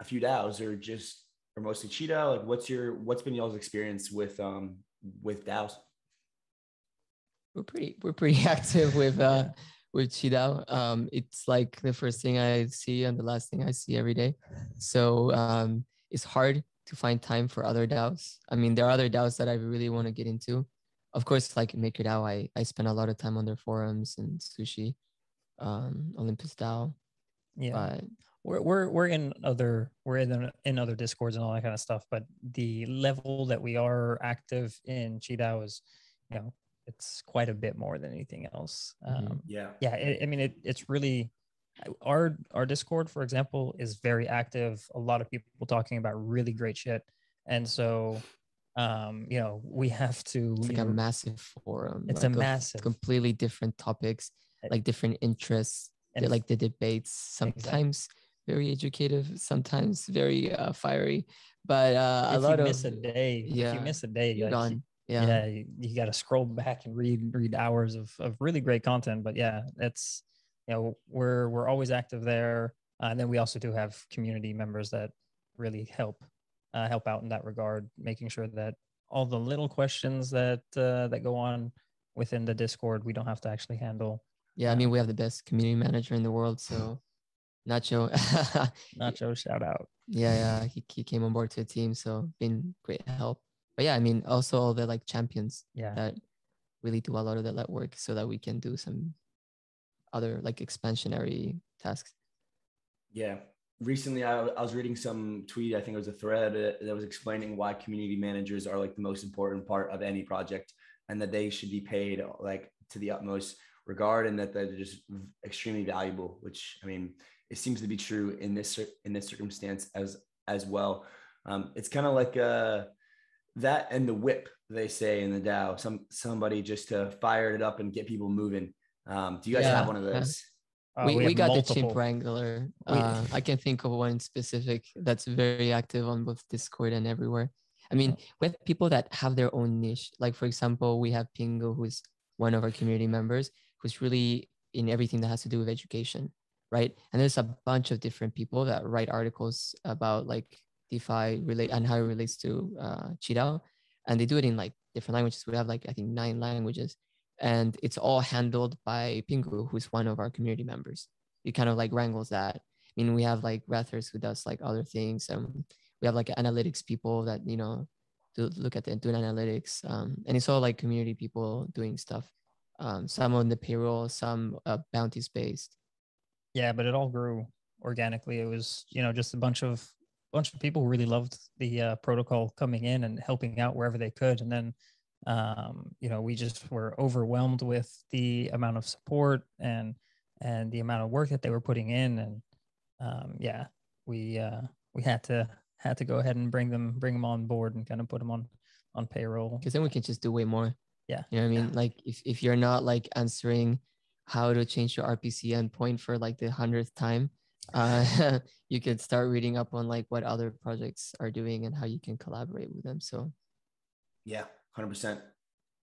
a few DAOs or just or mostly QiDao? Like what's your what's been y'all's experience with um with DAOs? We're pretty we're pretty active with uh with QiDao. Um it's like the first thing I see and the last thing I see every day. So um it's hard to find time for other DAOs. I mean there are other DAOs that I really want to get into. Of course, like MakerDAO, I, I spend a lot of time on their forums and sushi, um, Olympus DAO. Yeah. But we're we're we're in other we're in in other discords and all that kind of stuff but the level that we are active in QiDao is you know it's quite a bit more than anything else Mhm. um, Yeah. yeah it, i mean it, it's really our our discord for example is very active a lot of people talking about really great shit and so um you know we have to it's like you a massive forum. it's like a of massive completely different topics, like different interests, and like the debates, sometimes very educative, sometimes very uh, fiery, but uh, a if lot you of miss a day if yeah, you miss a day you're like, gone. Yeah. yeah, you, you got to scroll back and read read hours of, of really great content but yeah it's you know we're we're always active there uh, and then we also do have community members that really help uh, help out in that regard making sure that all the little questions that uh, that go on within the discord we don't have to actually handle Yeah, I mean, we have the best community manager in the world. So, Nacho, nacho shout out yeah, yeah, he, he came on board to the team, so been great help. But yeah, I mean, also all the like champions yeah that really do a lot of the let work so that we can do some other like expansionary tasks. Yeah. Recently, I, I was reading some tweet. I think it was a thread uh, that was explaining why community managers are like the most important part of any project, and that they should be paid like to the utmost regard, and that they're just extremely valuable. Which I mean, it seems to be true in this in this circumstance as as well. Um, it's kind of like uh, that and the whip they say in the DAO. Some somebody just to fire it up and get people moving. Um, do you guys Yeah, have one of yeah. those? Uh, we, we, have got the multiple. chimp wrangler. Uh, I can think of one specific that's very active on both Discord and everywhere. I mean, we have people that have their own niche. Like for example, we have Pingo, who's one of our community members, who's really in everything that has to do with education, right? And there's a bunch of different people that write articles about like DeFi relate and how it relates to uh, QiDao, and they do it in like different languages. We have like I think nine languages, and it's all handled by Pingu, who's one of our community members. He kind of like wrangles that. I mean, we have like Rathers who does like other things. Um, we have like analytics people that you know do look at the doing analytics. Um, and it's all like community people doing stuff. Um, some on the payroll, some uh, bounties based. yeah but it all grew organically it was you know just a bunch of bunch of people who really loved the uh, protocol coming in and helping out wherever they could and then um, you know we just were overwhelmed with the amount of support and and the amount of work that they were putting in and um, yeah we uh, we had to had to go ahead and bring them bring them on board and kind of put them on on payroll because then we can just do way more. Yeah. You know what I mean? Like if, if you're not like answering how to change your RPC endpoint for like the hundredth time, uh, you could start reading up on like what other projects are doing and how you can collaborate with them. So Yeah, hundred percent.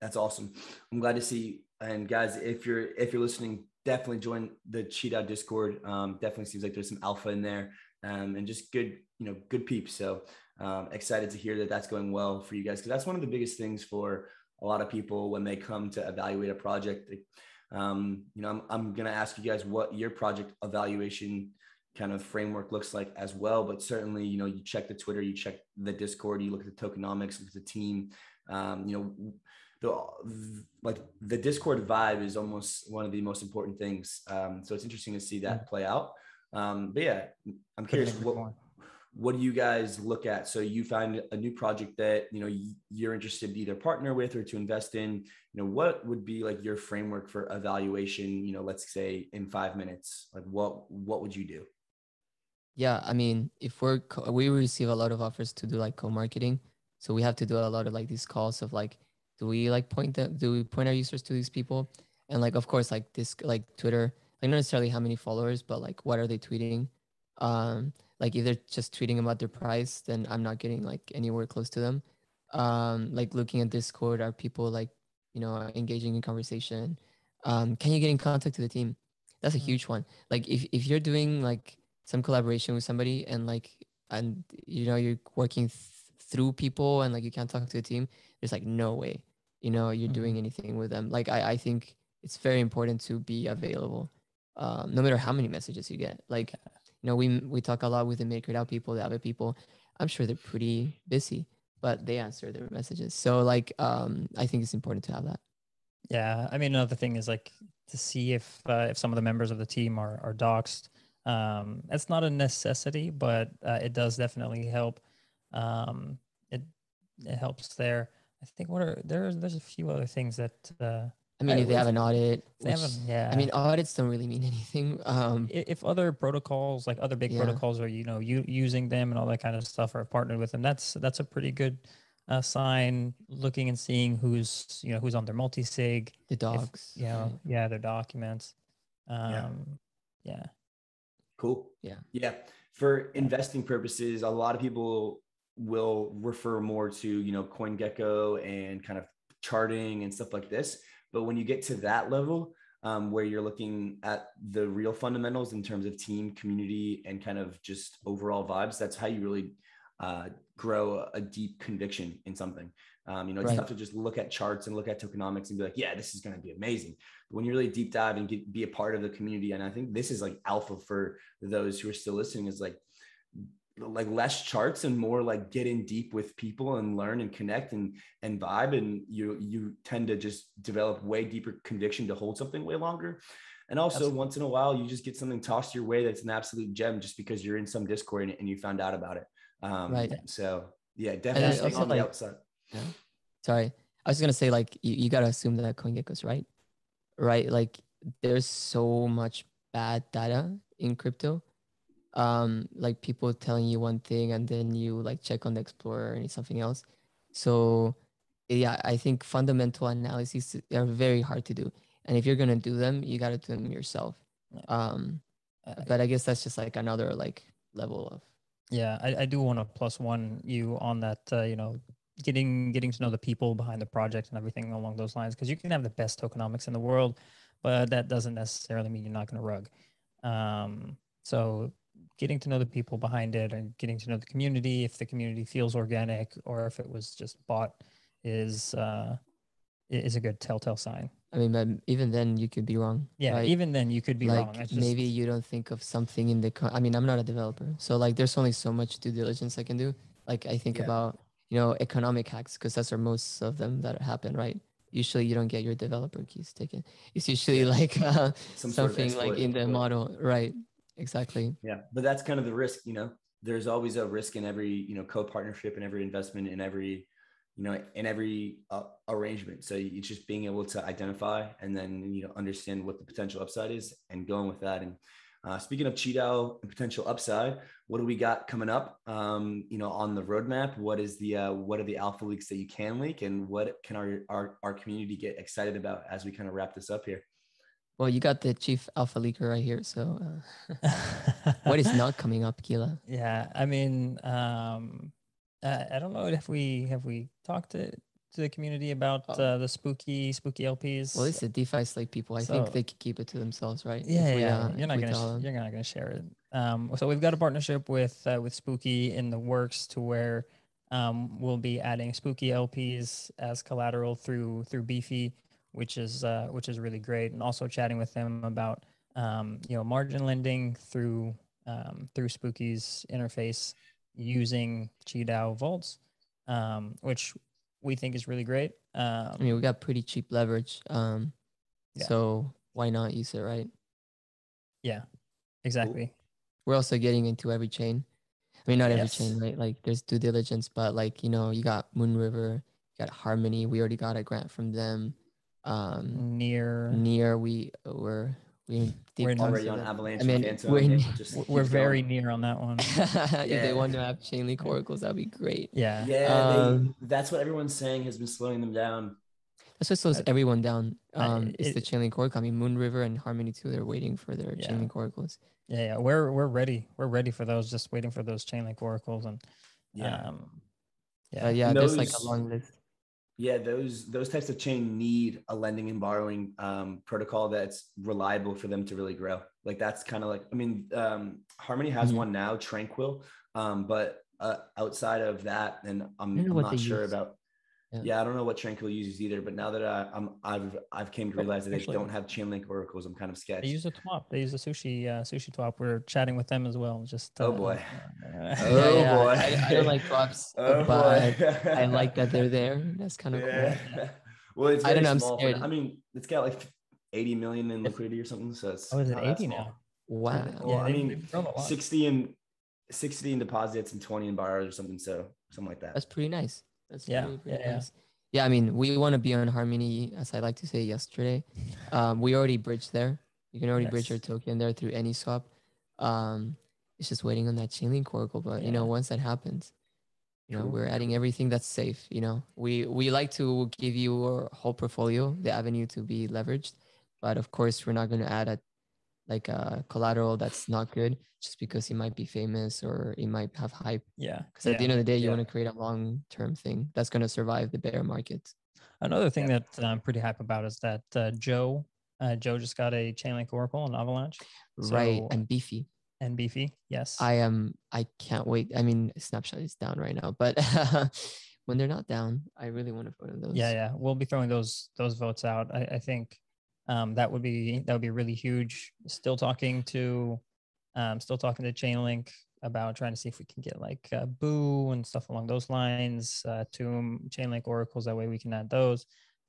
That's awesome. I'm glad to see. And guys, if you're if you're listening, definitely join the QiDao Discord. Um, definitely seems like there's some alpha in there, um, and just good, you know, good peeps. So um, excited to hear that that's going well for you guys because that's one of the biggest things for a lot of people when they come to evaluate a project. Um, you know, I'm I'm gonna ask you guys what your project evaluation kind of framework looks like as well. But certainly, you know, you check the Twitter, you check the Discord, you look at the tokenomics, look at the team. Um, you know, the like the Discord vibe is almost one of the most important things. Um, so it's interesting to see that play out. Um, but yeah, I'm curious what. What do you guys look at? So you find a new project that you know you're interested to either partner with or to invest in. You know, what would be like your framework for evaluation? You know, let's say in five minutes, like what what would you do? yeah, I mean, if we're co- we receive a lot of offers to do like co-marketing, So we have to do a lot of like these calls of like, do we like point them? Do we point our users to these people? And like, of course, like this, like Twitter, like not necessarily how many followers, but like what are they tweeting? Um, like if they're just tweeting about their price, then I'm not getting like anywhere close to them. Um, like looking at Discord, are people like, you know, engaging in conversation? Um, can you get in contact to the team? That's a Mhm. huge one. Like if, if you're doing like some collaboration with somebody and like and you know you're working th- through people and like you can't talk to the team, there's like no way, you know, you're doing anything with them. Like I, I think it's very important to be available, um, no matter how many messages you get. Like, you know, we we talk a lot with the MakerDAO people, the other people. I'm sure they're pretty busy, but they answer their messages. So like, um, I think it's important to have that. Yeah, I mean another thing is like to see if uh, if some of the members of the team are are doxxed. Um, it's not a necessity, but uh, it does definitely help. Um, it it helps there. I think what are there's there's a few other things that uh, I mean, I if they have an audit, they which, haven't. Yeah, I mean, audits don't really mean anything. Um, if other protocols like other big Yeah. protocols are you know you using them and all that kind of stuff are partnered with them that's that's a pretty good uh, sign looking and seeing who's you know who's on their multi-sig the if, dogs, you know right? yeah their documents um Yeah. yeah Cool. Yeah. Yeah. For investing purposes, a lot of people will refer more to, you know, CoinGecko and kind of charting and stuff like this. But when you get to that level, um, where you're looking at the real fundamentals in terms of team, community, and kind of just overall vibes, that's how you really uh, grow a deep conviction in something. Um, you know, it's Right. tough to just look at charts and look at tokenomics and be like, yeah, this is going to be amazing. But when you really deep dive and get, be a part of the community, and I think this is like alpha for those who are still listening, is like like less charts and more like get in deep with people and learn and connect and and vibe and you you tend to just develop way deeper conviction to hold something way longer and also Absolutely. once in a while you just get something tossed your way that's an absolute gem just because you're in some discord and, you found out about it um Right. so yeah definitely on the like- outside Sorry, I was gonna say like you, you gotta assume that CoinGecko's right, right? Like there's so much bad data in crypto, um, like people telling you one thing and then you like check on the Explorer and it's something else. So yeah, I think fundamental analyses are very hard to do, and if you're gonna do them, you gotta do them yourself. Yeah. Um, but I guess that's just like another like level of yeah i, I do want to plus one you on that uh, you know getting getting to know the people behind the project and everything along those lines because you can have the best tokenomics in the world but that doesn't necessarily mean you're not going to rug um, so getting to know the people behind it and getting to know the community if the community feels organic or if it was just bought is uh, is a good telltale sign I mean, but even then you could be wrong. yeah right? even then you could be like wrong just- maybe you don't think of something in the co- i mean i'm not a developer so like there's only so much due diligence i can do like i think Yeah. about you know economic hacks because that's where most of them that happen right usually you don't get your developer keys taken it's usually like uh, Some sort of something like in the model right exactly Yeah, but that's kind of the risk, you know. There's always a risk in every, you know, co-partnership and every investment in every, you know, in every uh, arrangement. So it's just being able to identify and then you know understand what the potential upside is and going with that. And uh, speaking of QiDao and potential upside, what do we got coming up? Um, you know, on the roadmap, what is the uh, what are the alpha leaks that you can leak, and what can our our, our community get excited about as we kind of wrap this up here? Well you got the chief alpha leaker right here so uh, what is not coming up kila Yeah, I mean, um, uh, I don't know if we have we talked to to the community about Oh. uh, the spooky spooky LPs. well it's the defi slate people i So- think they could keep it to themselves right yeah, we, yeah, uh, you're not gonna sh- you're not gonna share it. Um, so we've got a partnership with uh, with Spooky in the works to where um, we'll be adding Spooky LPs as collateral through through Beefy, which is uh, which is really great, and also chatting with them about um, you know margin lending through um, through Spooky's interface using QiDao vaults, um, which we think is really great. Um, I mean, we got pretty cheap leverage. Um, Yeah. so why not use it, right? Yeah, exactly. We're also getting into every chain. I mean, not every Yes. chain, right? Like, there's due diligence, but like, you know, you got Moonriver, you got Harmony. We already got a grant from them. Um, Near near we were We're We're Already to on the- Avalanche. I mean, and Fantom, we're- and it We're very near on that one. if Yeah. they want to have Chainlink oracles, that'd be great. Yeah. Yeah, Um, they, that's what everyone's saying has been slowing them down. That's what slows I- everyone down. I- Um, it's the it- Chainlink oracle. I mean, Moon River and Harmony too. They're waiting for their Yeah. Chainlink oracles. Yeah, yeah. We're we're ready. We're ready for those. Just waiting for those Chainlink oracles and Yeah. um, Yeah, yeah. yeah. And There's like a long list. Yeah, those those types of chain need a lending and borrowing um, protocol that's reliable for them to really grow. Like that's kind of like I mean, um, Harmony has Mhm. one now, Tranquil, um, but uh, outside of that, and I'm, I don't know I'm not sure use. about. Yeah. Yeah. I don't know what Tranquil uses either. But now that I, I'm I've I've came to realize that they don't have Chainlink oracles, I'm kind of sketched. They use a TWAP. They use a sushi uh, sushi TWAP. We're chatting with them as well. Just Oh, uh, boy. uh, Oh, Yeah, yeah, boy. I, I don't like props, Oh, but boy. I like that they're there. That's kind of cool. Well, it's I don't very know, I'm small. for- scared. I mean, it's got like 80 million in liquidity or something. So it's Oh, is it 80 now? Wow. Well, Yeah, I mean, they've grown a lot. 60 in 60 in deposits and 20 in borrows or something. So something like that. That's pretty nice. That's Yeah, pretty yeah, yeah. nice. Yeah, I mean, we want to be on Harmony, as I like to say yesterday. Um, we already bridged there. You can already bridge your token there through AnySwap. Um, it's just waiting on that Chainlink Oracle. But you know, once that happens, you know, True, we're adding everything that's safe. You know, we we like to give you our whole portfolio, the avenue to be leveraged, but of course, we're not going to add a like a collateral that's not good just because he might be famous or he might have hype. Yeah. Because at the end of the day, you yeah. want to create a long term thing that's going to survive the bear market. Another thing that I'm pretty hype about is that uh, Joe uh, Joe just got a Chainlink Oracle on Avalanche right. And beefy. and Beefy. Yes. I am, I can't wait. I mean, Snapshot is down right now, but when they're not down, I really want to vote on those. yeah, yeah. We'll be throwing those those votes out. I, I think um, that would be that would be really huge. Still talking to um, still talking to Chainlink about trying to see if we can get like uh, Boo and stuff along those lines. Uh, to Chainlink oracles that way we can add those.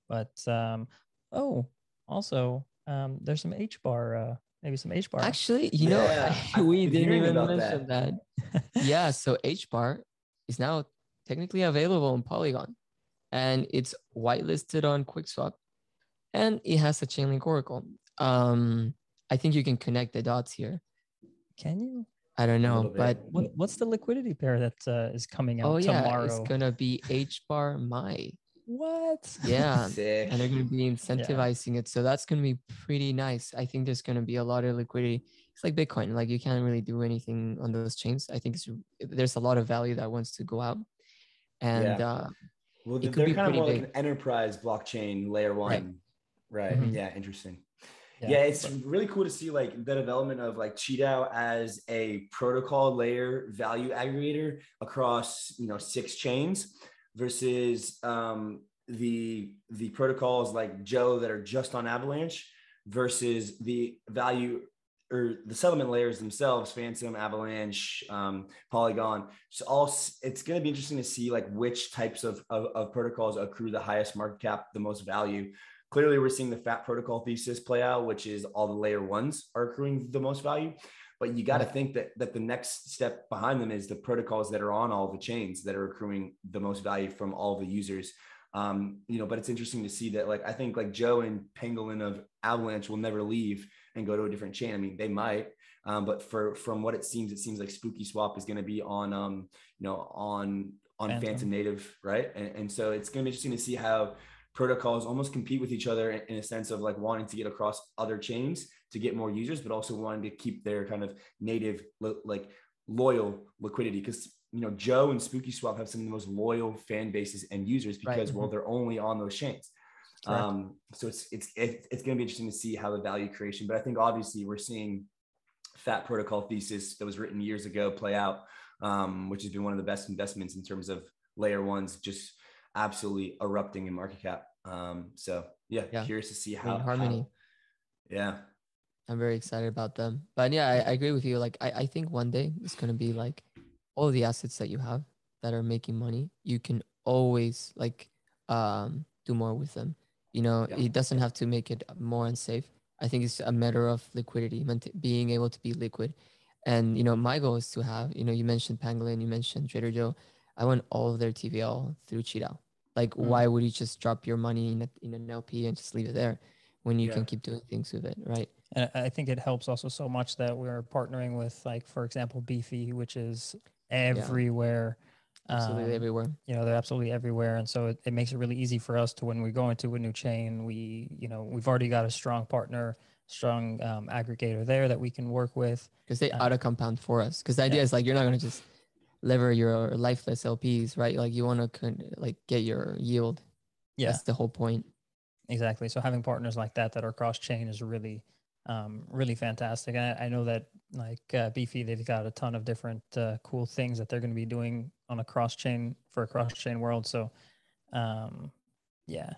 But um, oh, also um, there's some HBAR. Uh, maybe some HBAR. Actually, you know, Yeah, we I've didn't even about mention that. yeah, so HBAR is now technically available on Polygon and it's whitelisted on QuickSwap and it has a Chainlink Oracle. Um, I think you can connect the dots here. Can you? I don't know, but What, what's the liquidity pair that uh, is coming out oh yeah, tomorrow? it's gonna be H bar MAI. what? Yeah. Sick. and they're going to be incentivizing it. So that's going to be pretty nice. I think there's going to be a lot of liquidity. It's like Bitcoin. Like you can't really do anything on those chains. I think it's, there's a lot of value that wants to go out. And Yeah. uh, Well, It they're could be kind of pretty more like big. an enterprise blockchain layer one. Right. Mhm. Yeah. Interesting. Yeah, Yeah, it's really cool to see like the development of like QiDao as a protocol layer value aggregator across you know six chains versus um, the the protocols like Joe that are just on Avalanche versus the value or the settlement layers themselves, Fantom, Avalanche, um, Polygon. So all it's going to be interesting to see like which types of, of, of protocols accrue the highest market cap, the most value. Clearly, we're seeing the fat protocol thesis play out, which is all the layer ones are accruing the most value. But you got to think that that the next step behind them is the protocols that are on all the chains that are accruing the most value from all the users. Um, you know, but it's interesting to see that like I think like Joe and Pangolin of Avalanche will never leave and go to a different chain. I mean, they might, um, but for from what it seems, it seems like SpookySwap is going to be on, um, you know, on on Fantom. Fantom, Native, right? And, and so it's going to be interesting to see how protocols almost compete with each other in, a sense of like wanting to get across other chains to get more users, but also wanting to keep their kind of native like loyal liquidity because you know Joe and SpookySwap have some of the most loyal fan bases and users Right. because well they're only on those chains. Correct. Um, so it's it's it, it's going to be interesting to see how the value creation. But I think obviously we're seeing Fat Protocol thesis that was written years ago play out, um, which has been one of the best investments in terms of layer ones just absolutely erupting in market cap. Um, so yeah, Yeah. curious to see how Harmony. how- yeah, I'm very excited about them. But yeah, I, I agree with you. Like I, I think one day it's gonna be like all the assets that you have that are making money, you can always like um do more with them. You know, Yeah. it doesn't have to make it more unsafe. I think it's a matter of liquidity, being able to be liquid. And you know, my goal is to have, you know, you mentioned Pangolin, you mentioned Trader Joe. I want all of their TVL through QiDao. Like, Mm. why would you just drop your money in, a, in an LP and just leave it there? when you Yeah. can keep doing things with it, right? And I think it helps also so much that we're partnering with, like, for example, Beefy, which is everywhere. Absolutely Um, everywhere. you know they're absolutely everywhere and so it, it makes it really easy for us to when we go into a new chain we you know we've already got a strong partner strong um, aggregator there that we can work with because they Uh, auto compound for us. Because the idea yeah. is like you're not gonna just lever your lifeless LPs, right? Like you want to like get your yield. yeah That's the whole point. exactly so having partners like that that are cross chain is really um, really fantastic and I, I know that like uh, beefy they've got a ton of different uh, cool things that they're going to be doing on a cross chain for a cross chain world so um, yeah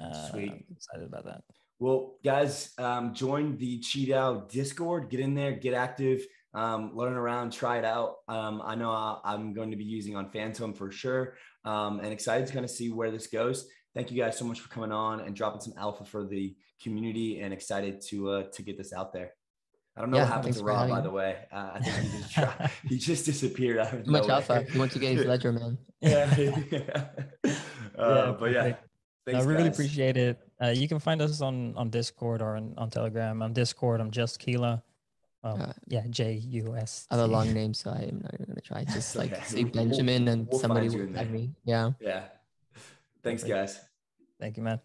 uh, Sweet. I'm excited about that Well, guys, um, join the QiDao Discord. Get in there, get active, um, learn around, try it out. Um, I know I, I'm going to be using on Fantom for sure, um, and excited to kind of see where this goes. Thank you guys so much for coming on and dropping some alpha for the community, and excited to uh, to get this out there. I don't know Yeah, what happened to Rob, by the way. Uh, I think he just dro- he just disappeared out of much alpha. He wants to get his ledger, man. yeah. uh, but yeah, thanks, I really guys. appreciate it. Uh, you can find us on on Discord or on, on Telegram. On Discord, I'm just Keela. Um, Uh, yeah, J U S. I have a long name, so I am not even gonna try. Just like Okay. say We'll- Benjamin, and we'll somebody find will tag me. Yeah. Yeah. Thanks, guys. Thank you, man.